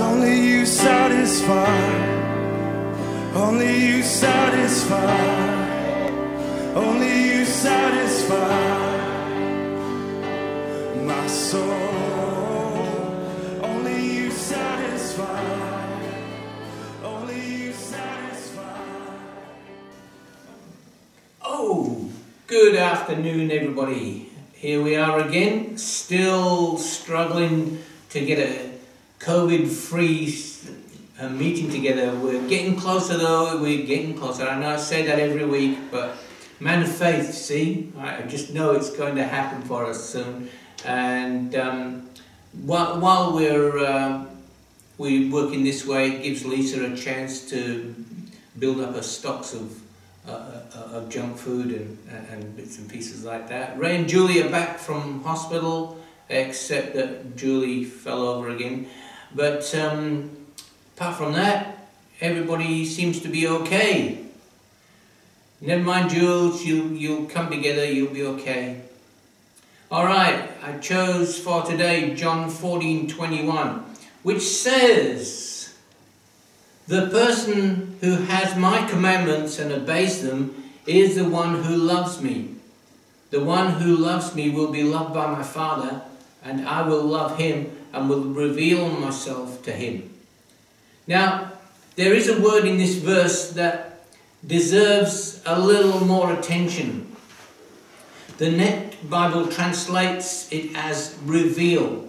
Only you satisfy, only you satisfy, only you satisfy my soul. Only you satisfy, only you satisfy. Oh, good afternoon, everybody. Here we are again, still struggling to get a COVID free uh, meeting together. We're getting closer though, we're getting closer. I know I say that every week, but man of faith, see, I just know it's going to happen for us soon. And um, while, while we're uh, we working this way, it gives Lisa a chance to build up her stocks of uh, uh, of junk food and, and bits and pieces like that. Ray and Julie are back from hospital, except that Julie fell over again. But um, apart from that, everybody seems to be okay. Never mind, Jules, you'll, you'll come together, you'll be okay. All right, I chose for today John 14 21, which says, The person who has my commandments and obeys them is the one who loves me. The one who loves me will be loved by my Father, and I will love him and will reveal myself to him. Now, there is a word in this verse that deserves a little more attention. The Net Bible translates it as reveal.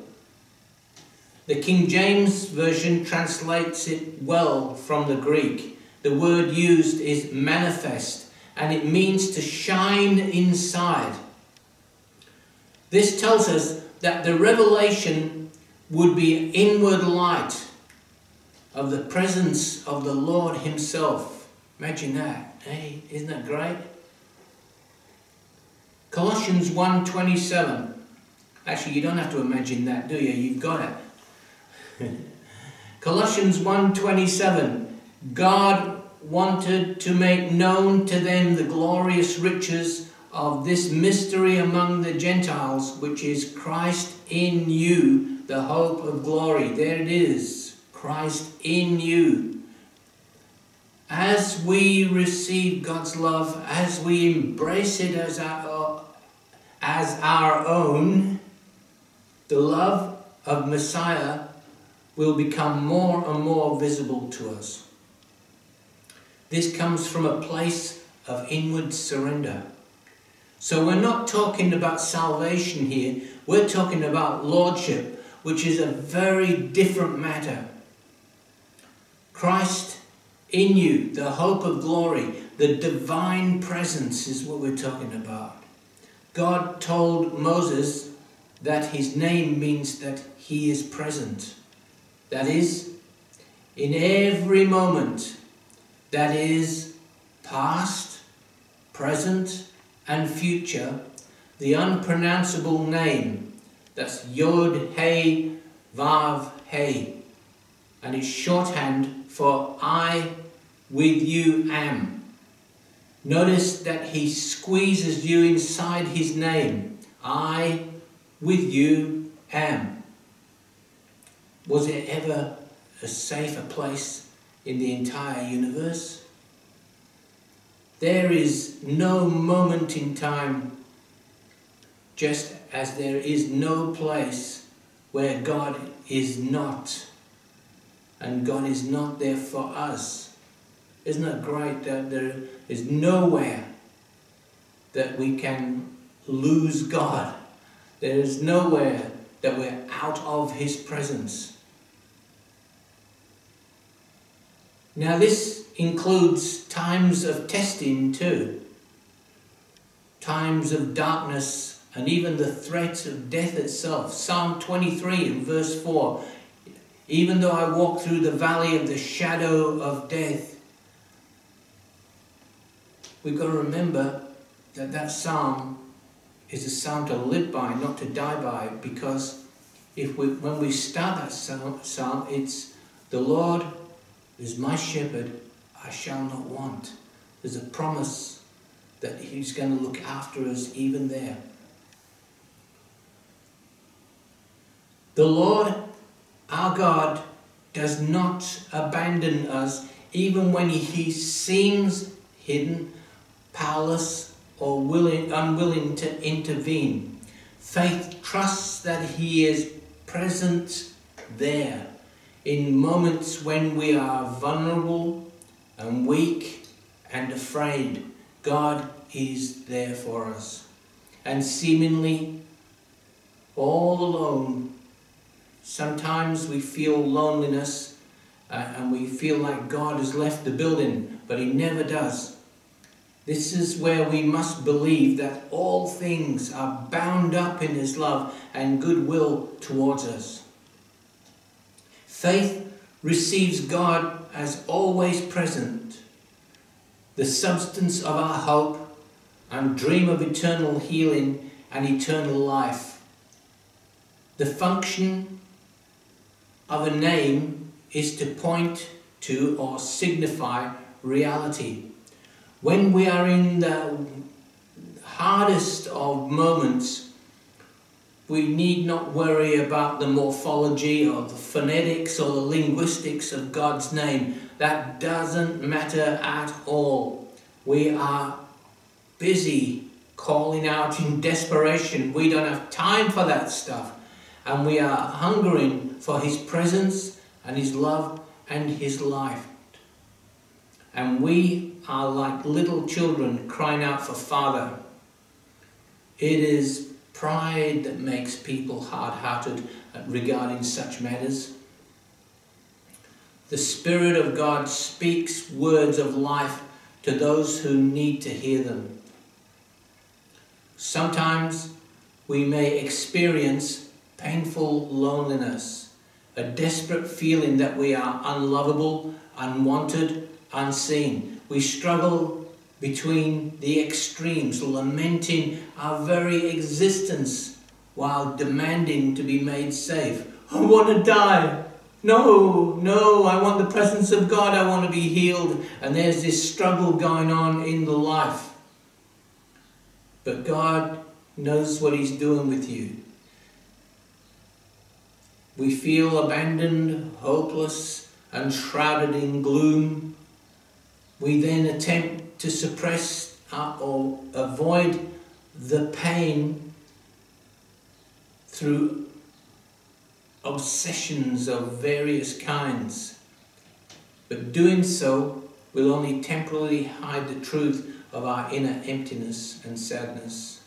The King James Version translates it well from the Greek. The word used is manifest and it means to shine inside. This tells us that the revelation would be inward light of the presence of the Lord Himself. Imagine that. Hey, isn't that great? Colossians 1.27. Actually, you don't have to imagine that, do you? You've got it. Colossians 1.27. God wanted to make known to them the glorious riches of this mystery among the Gentiles, which is Christ in you, the hope of glory. There it is. Christ in you. As we receive God's love, as we embrace it as our, as our own, the love of Messiah will become more and more visible to us. This comes from a place of inward surrender. So we're not talking about salvation here, we're talking about lordship, which is a very different matter. Christ in you, the hope of glory, the divine presence is what we're talking about. God told Moses that his name means that he is present. That is, in every moment, that is, past, present, and future, the unpronounceable name, that's Yod He Vav He, and is shorthand for I with you am. Notice that he squeezes you inside his name. I with you am. Was there ever a safer place in the entire universe? There is no moment in time, just as there is no place where God is not, and God is not there for us. Isn't it great that there is nowhere that we can lose God? There is nowhere that we're out of His presence. Now, this includes times of testing too, times of darkness, and even the threat of death itself. Psalm 23 and verse 4 Even though I walk through the valley of the shadow of death, we've got to remember that that psalm is a psalm to live by, not to die by, because if we, when we start that psalm it's the Lord is my shepherd, I shall not want. There's a promise that He's going to look after us even there. The Lord, our God, does not abandon us even when he seems hidden, powerless, or willing, unwilling to intervene. Faith trusts that he is present there in moments when we are vulnerable and weak and afraid. God is there for us. And seemingly all alone Sometimes we feel loneliness uh, and we feel like God has left the building, but He never does. This is where we must believe that all things are bound up in His love and goodwill towards us. Faith receives God as always present, the substance of our hope and dream of eternal healing and eternal life. The function of a name is to point to or signify reality. When we are in the hardest of moments, we need not worry about the morphology or the phonetics or the linguistics of God's name. That doesn't matter at all. We are busy calling out in desperation. We don't have time for that stuff and we are hungering for His presence and His love and His life. And we are like little children crying out for Father. It is pride that makes people hard hearted regarding such matters. The Spirit of God speaks words of life to those who need to hear them. Sometimes we may experience painful loneliness, a desperate feeling that we are unlovable, unwanted, unseen. We struggle between the extremes, lamenting our very existence while demanding to be made safe. I want to die. No, no, I want the presence of God. I want to be healed. And there's this struggle going on in the life. But God knows what He's doing with you. We feel abandoned, hopeless, and shrouded in gloom. We then attempt to suppress uh, or avoid the pain through obsessions of various kinds. But doing so will only temporarily hide the truth of our inner emptiness and sadness.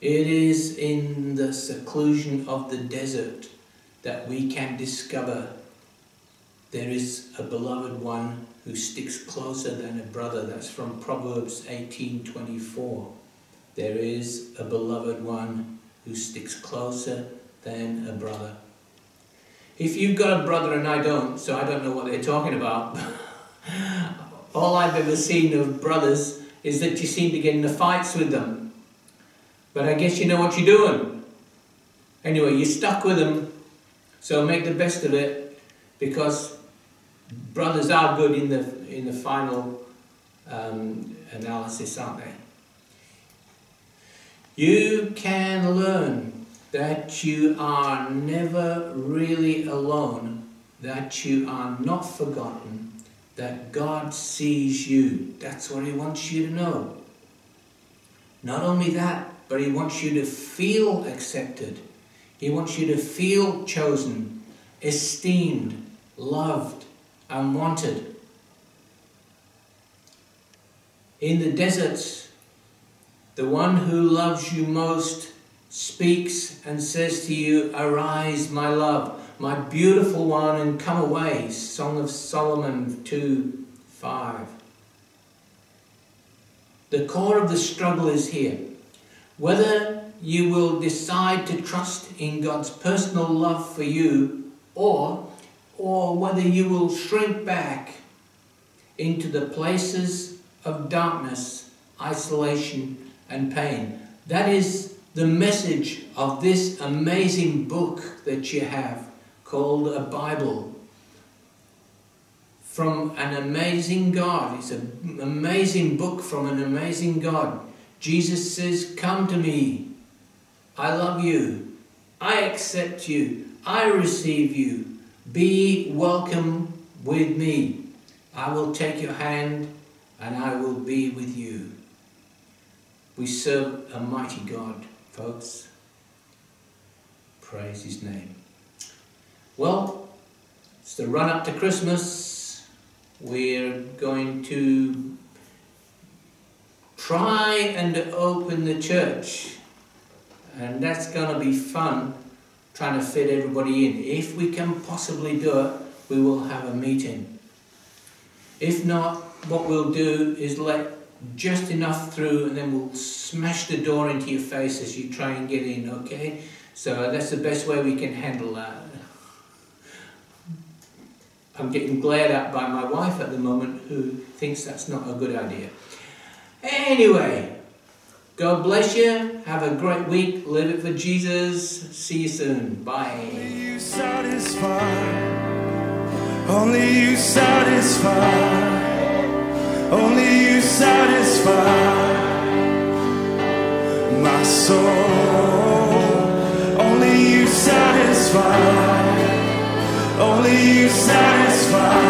It is in the seclusion of the desert that we can discover there is a beloved one who sticks closer than a brother. That's from Proverbs 18:24. There is a beloved one who sticks closer than a brother. If you've got a brother and I don't, so I don't know what they're talking about. All I've ever seen of brothers is that you seem to get into fights with them. But I guess you know what you're doing. Anyway, you're stuck with them, so make the best of it because brothers are good in the, in the final um, analysis, aren't they? You can learn that you are never really alone, that you are not forgotten, that God sees you. That's what He wants you to know. Not only that, but He wants you to feel accepted. He wants you to feel chosen, esteemed, loved, and wanted. In the deserts, the one who loves you most speaks and says to you, Arise, my love, my beautiful one, and come away. Song of Solomon 2 5. The core of the struggle is here. Whether you will decide to trust in God's personal love for you or, or whether you will shrink back into the places of darkness, isolation, and pain. That is the message of this amazing book that you have called a Bible from an amazing God. It's an amazing book from an amazing God. Jesus says, Come to me. I love you. I accept you. I receive you. Be welcome with me. I will take your hand and I will be with you. We serve a mighty God, folks. Praise his name. Well, it's the run up to Christmas. We're going to try and open the church. And that's going to be fun trying to fit everybody in. If we can possibly do it, we will have a meeting. If not, what we'll do is let just enough through and then we'll smash the door into your face as you try and get in, okay? So that's the best way we can handle that. I'm getting glared at by my wife at the moment who thinks that's not a good idea. Anyway, God bless you. Have a great week. Live it for Jesus. See you soon. Bye. Only you satisfy. Only you satisfy. Only you satisfy my soul. Only you satisfy. Only you satisfy.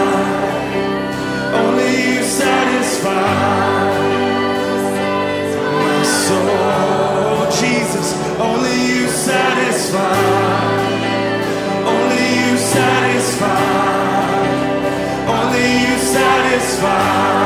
Only you satisfy soul. Jesus, only you satisfy. Only you satisfy. Only you satisfy